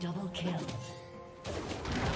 Double kill.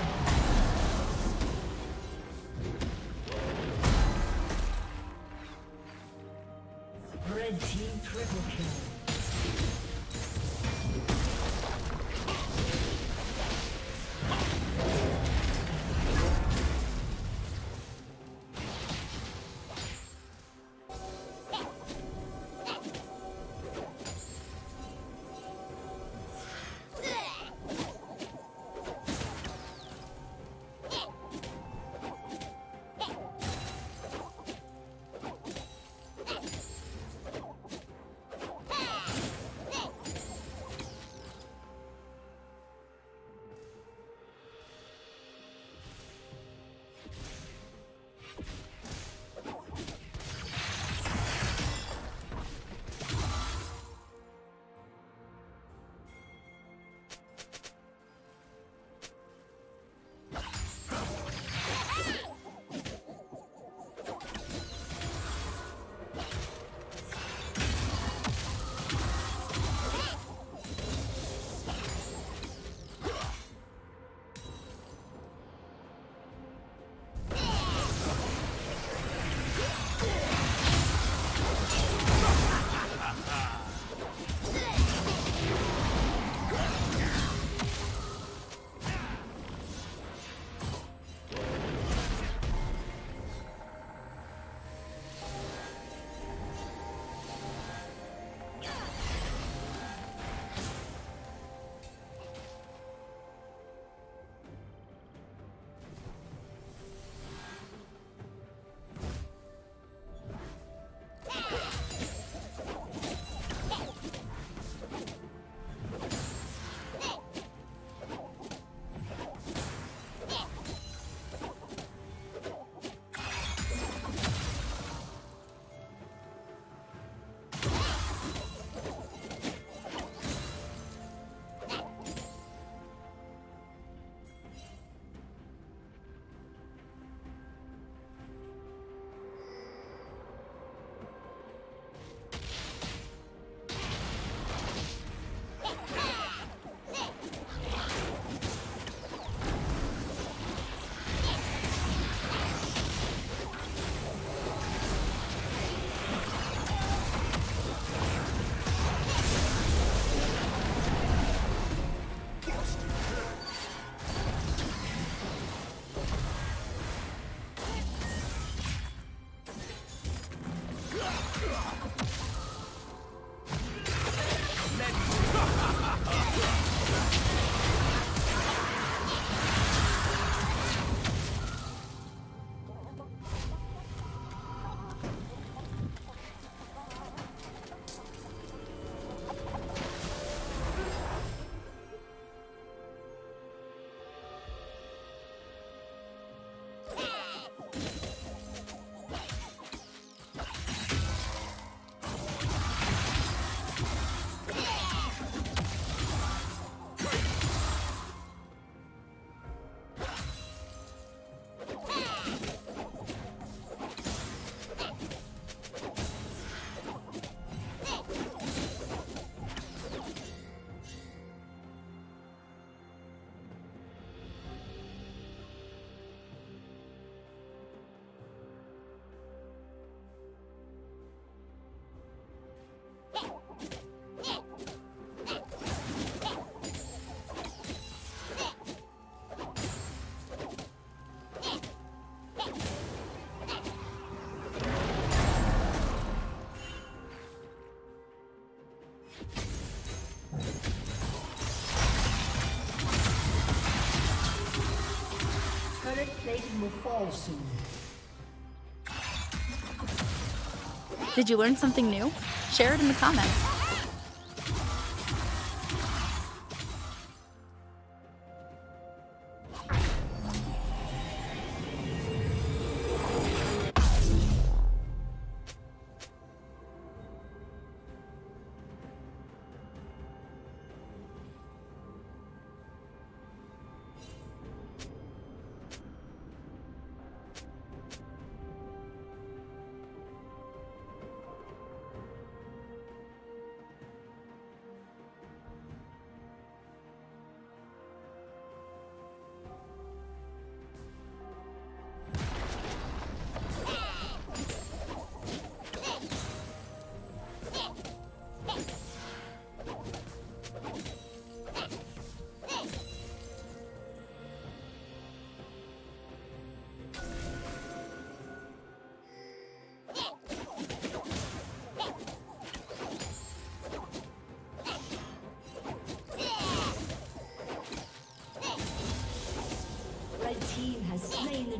Will fall soon. Did you learn something new? Share it in the comments.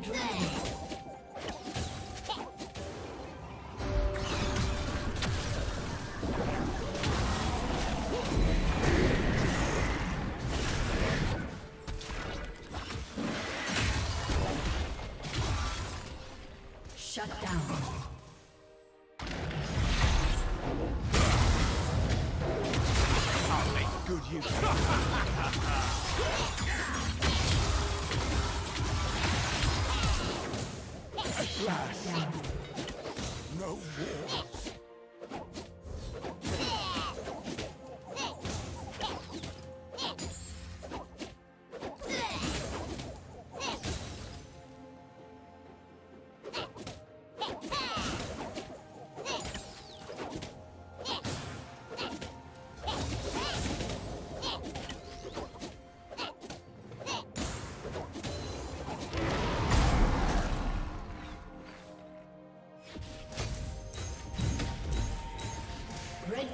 Dragon. Shut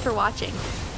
For watching.